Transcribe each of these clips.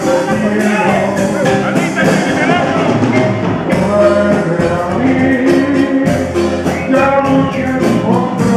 Thank you.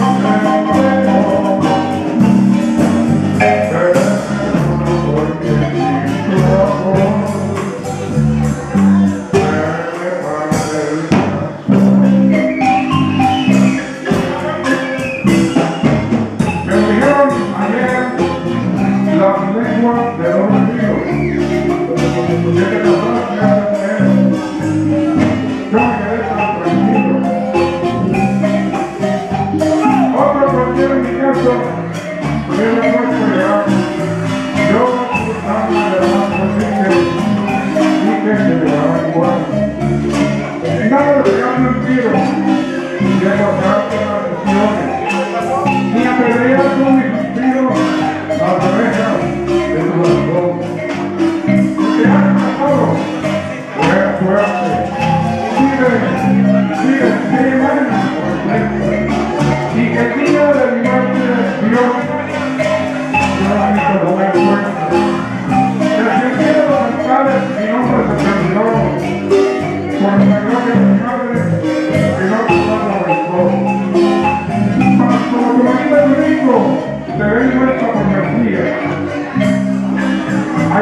Amen.